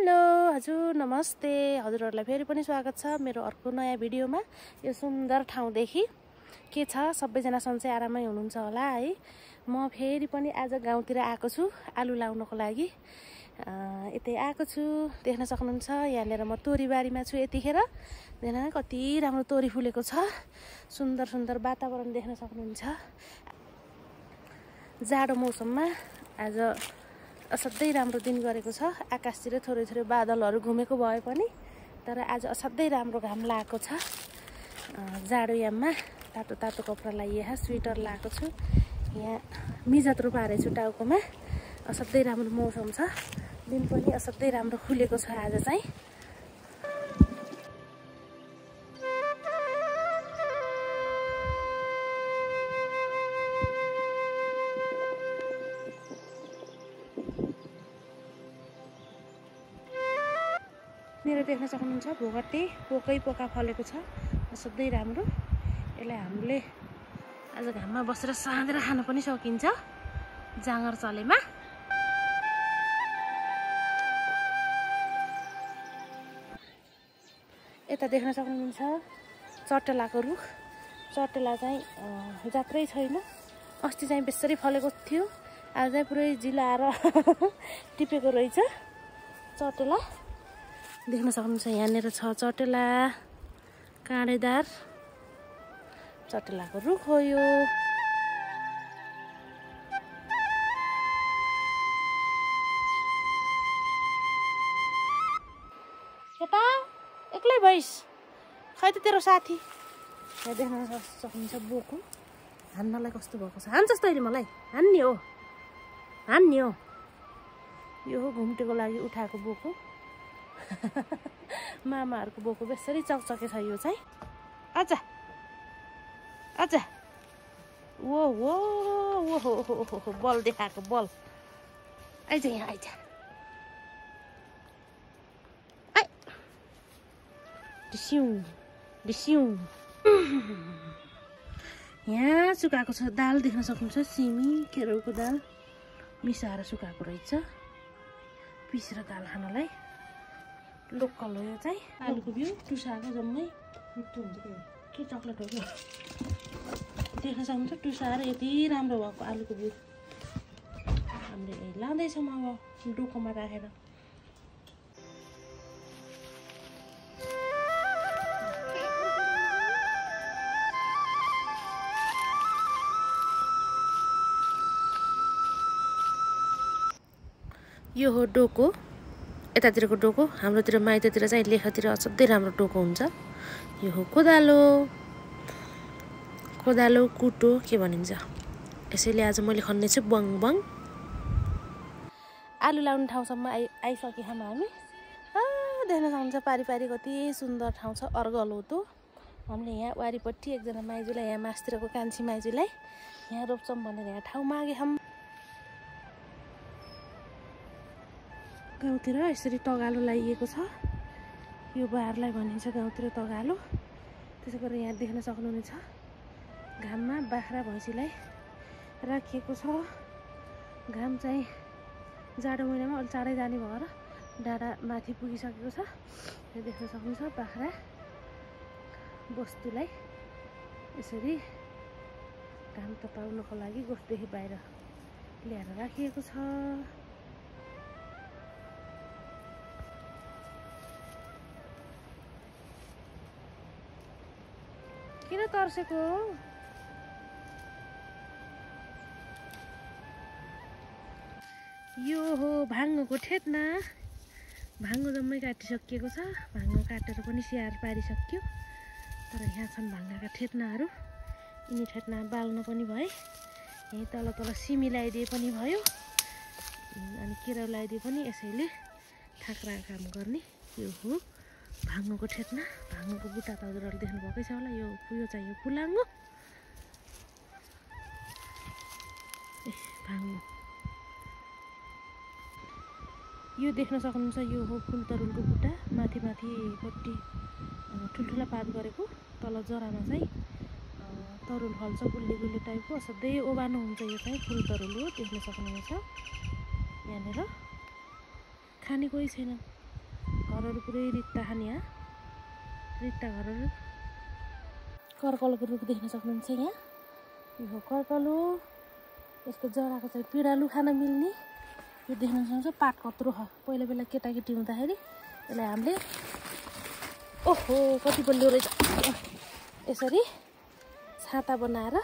Hello हजुर नमस्ते। हजुरहरूलाई फेरि पनि स्वागत छ मेरो अर्को नयाँ भिडियोमा यो सुन्दर ठाउँदेखि। के छ? सबैजना सन्चै आरामै हुनुहुन्छ होला है? म फेरि पनि आज गाउँतिर आएको छु आलु लाउनको लागि। यतै आएको छु। देख्न सक्नुहुन्छ यहाँनिर म तोरीबारीमा छु यतिखेर। देख्न कति राम्रो तोरी फुलेको छ। सुन्दर सुन्दर वातावरण देख्न सक्नुहुन्छ। जाडो मौसममा आज असाध्यै राम्रो दिन गरेको छ। आकाशतिर थोरै थोरै बादलहरू घुमेको भए पनि तर आज असाध्यै राम्रो घाम लागेको छ। जाडो याममा तातो तातो कपडा लगाइए स्वेटर लगाएको छु। यहाँ मिजात्रो पारेछु टाउकोमा। असाध्यै राम्रो मौसम छ। दिन पनि असाध्यै राम्रो खुलेको छ आज चाहिँ। मेरो देख्न सक्नुहुन्छ भोगटे पोकै पोका फलेको छ। असाध्यै राम्रो। यसलाई हामीले आज घाममा बसेर साँधेर खान पनि सकिन्छ। जाँगर चलेमा। यता देख्न सक्नुहुन्छ चटेलाको रुख। चटेला चाहिँ जात्रै छैन। अस्ति चाहिँ बेसरी फलेको थियो। आज चाहिँ पुरै जिलाएर टिपेको रहेछ चटेला देख्न सक्नुहुन्छ यहाँनिर छ चटेला काँडेदार। चटेलाको रुख हो यो। केटा एक्लै भइस। खै त तेरो साथी? यहाँ देख्न सक्नुहुन्छ बोकु? हान्नलाई कस्तो भएको छ? हान्छस् तैँले मलाई। हान्ने हो। हान्ने हो। यो हो घुम्टेको लागि उठाएको बोकु। मामाहरूको बोको बेसरी चकचके छ यो चाहिँ। आजा आजा ओ हो ओ हो हो बल देखाएको बल। आइज यहाँ आइज। आइ। डिस्यौँ डिस्यौँ। यहाँ सुकाएको छ दाल देख्न सक्नुहुन्छ? सिमी केराउको दाल मिसाएर सुकाएको रहेछ। पिसेर दाल खानलाई। लोकल हो यो चाहिँ। आलुको बिउ टुसाएको जम्मै मिठो हुन्छ त्यो के? चक्लेट हो क्या देख्न सक्नुहुन्छ टुसाएर यति राम्रो भएको आलुको बिउ। हामीले लाँदैछौँ अब डोकोमा राखेर। यो हो डोको। यतातिरको डोको हाम्रोतिर माइततिर चाहिँ लेखातिर असाध्यै राम्रो डोको हुन्छ। यो हो कोदालो। कोदालो कुटो के भनिन्छ? यसैले आज मैले खन्नेछु बङ बङ। आलु लाउने ठाउँसम्म आइ आइसके हामी। हामी देख्न सक्नुहुन्छ पारी पारी कति सुन्दर ठाउँ छ अर्गल हो त हामीले यहाँ वारिपट्टि एकजना माइजूलाई यहाँ मासतिरको कान्छी माइजूलाई यहाँ रोप्छौँ भनेर यहाँ ठाउँ मागे हम गाउँतिर यसरी तगालो लगाइएको छ। यो बारलाई भनिन्छ गाउँतिर तगालो। त्यसो गरेर यहाँ देख्न सक्नुहुनेछ। घाममा बाख्रा भैँसीलाई राखिएको छ। घाम चाहिँ जाडो महिनामा अलिक चाँडै जाने भएर डाँडा माथि पुगिसकेको छ। देख्न सक्नुहुन्छ बाख्रा वस्तुलाई यसरी घाम तपाउनको लागि गोठदेखि बाहिर ल्याएर राखिएको छ। तर्सेको यो हो भाङ्गोको ठेटना भाङ्गो जम्मै काटिसकिएको छ भाङ्गो काटेर पनि स्याहार पारिसक्यो तर यहाँ छन् भाङ्गाका ठेटनाहरू यिनी ठेटना बाल्न पनि भए यहीँ तल तल सिमी लगाइदिए पनि भयो अनि केरा लगाइदिए पनि यसैले थाक्रा काम गर्ने यो हो भाङ्गोको ठेटना भाङ्गोको बुट्टा त हजुरहरूले देख्नुभएकै छ होला यो यो चाहिँ यो फुलाङ्गो। ए भाङ्गो। यो देख्न सक्नुहुन्छ यो हो फुल तरुलको बुट्टा माथि माथिपट्टि ठुल्ठुला पात गरेको तल जरामा चाहिँ तरुल फल्छ गुल्ली गुल्ली टाइपको असाध्यै ओभानो हुन्छ यो चाहिँ फुल तरुल हो देख्न सक्नुहुन्छ। यहाँनिर खाने कोही छैन। घरहरू पुरै रित्ता खाने यहाँ रित्ता घरहरू कर्कलको रुख देख्न सक्नुहुन्छ यहाँ। यो कर्कल यसको जराको चाहिँ पिँडालु खान मिल्ने। यो देख्न सक्नुहुन्छ पात कत्रो पहिला पहिला केटाकेटी हुँदाखेरि यसलाई हामीले ओहो कति बलियो रहेछ। यसरी छाता बनाएर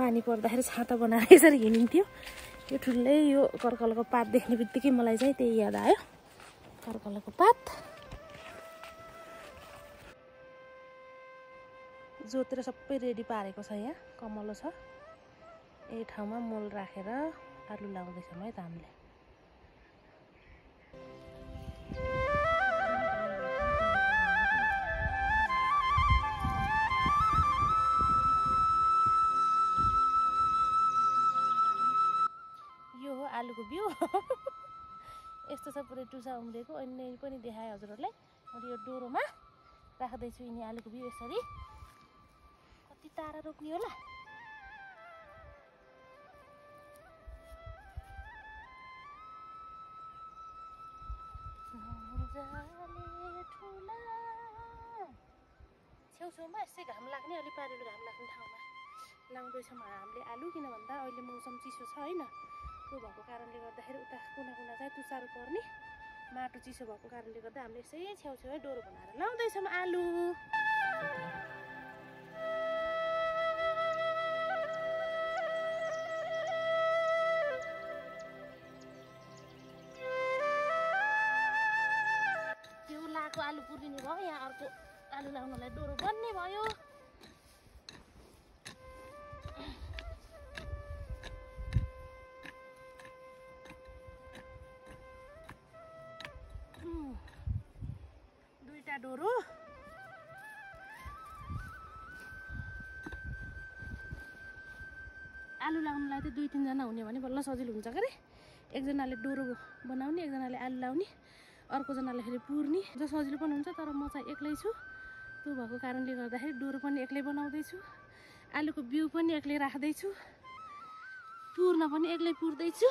पानी पर्दाखेरि छाता बनाएर यसरी हिँडिन्थ्यो। यो ठुलै यो कर्कलको पात देख्ने बित्तिकै मलाई चाहिँ त्यही याद आयो। कर्कलको पात। जोतेर सबै रेडी पारेको छ यहाँ। कमलो छ। यही ठाउँमा मोल राखेर आलु लाउँदैछौँ है त हामीले। यो आलुको बिउ। पुरै टुसा उम्रेको अनि पनि देखाएँ हजुरहरूलाई। मैले यो डोरोमा राख्दैछु यिनी आलुको बिउ यसरी। कति तारा रोप्ने होला। छेउछेउमा यसै घाम लाग्ने अलिक पारिलो घाम लाग्ने ठाउँमा। लाउँदैछौँ हामीले आलु किन भन्दा अहिले मौसम चिसो छ होइन? त्यो भएको कारणले गर्दाखेरि उता कुना कुना चाहिँ तुसारो पर्ने माटो चिसो भएको कारणले गर्दा हामीले यसै छेउछेउमै डोरो बनाएर लाउँदैछौँ आलु। त्यो लाएको आलु पुरिने भयो यहाँ अर्को आलु लाउनलाई डोरो बन्ने भयो। आलु लाउनुलाई चाहिँ दुई तिनजना हुने भने बल्ल सजिलो हुन्छ के अरे एकजनाले डोरो बनाउने एकजनाले आलु लाउने अर्कोजनाले फेरि पुर्ने। जो सजिलो पनि हुन्छ तर म चाहिँ एक्लै छु। त्यो भएको कारणले गर्दाखेरि डोरो पनि एक्लै बनाउँदैछु। आलुको बिउ पनि एक्लै राख्दैछु। पुर्न पनि एक्लै पुर्दैछु।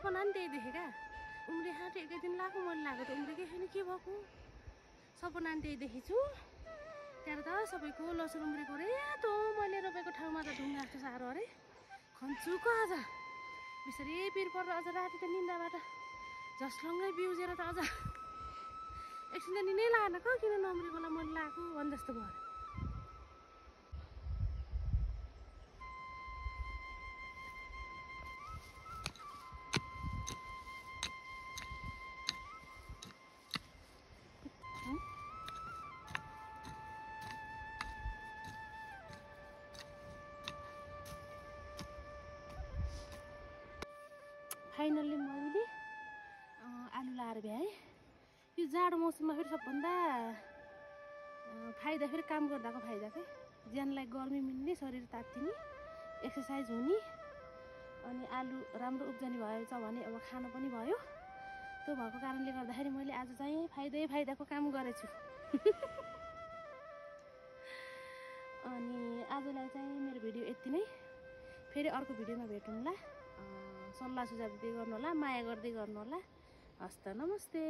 सपना नि त्यही देखेँ क्या उम्रे खाँट एकै दिन लगाएको मैले लगाएको त उम्रेकै छैन के भएको? सपना नि त्यही देखेछु। त्यहाँबाट त सबैको लसुन उम्रेको अरे त मैले रोपेको ठाउँमा त ढुङ्गा जस्तो साह्रो अरे। खन्चुको अझ बिस्तारै पिर परेर अझ राति त निन्दाबाट। झस्लङ्गै बिउजेर त अझ एकछिन त निनै लागेन कहाँ किन नम्रेकोलाई मैले लगाएको भने जस्तो भयो। फाइनल्ली मैले आलु लाएर भ्याएँ। यो जाडो मौसममा फेरि सबभन्दा फाइदा फेरि काम गर्दाको फाइदा चाहिँ ज्यानलाई गर्मी मिल्ने शरीर तात्तिने एक्सर्साइज हुने अनि आलु राम्रो उब्जनी भएछ भने अब खानु पनि भयो। त्यो भएको कारणले गर्दाखेरि मैले आज चाहिँ फाइदै फाइदाको काम गरेछु। अनि आजलाई चाहिँ मेरो भिडियो यति नै। फेरि अर्को भिडियोमा भेटौँला। सल्लाह सुझाव दिँदै गर्नु होला माया गर्दै गर्नु होला। हस् त नमस्ते।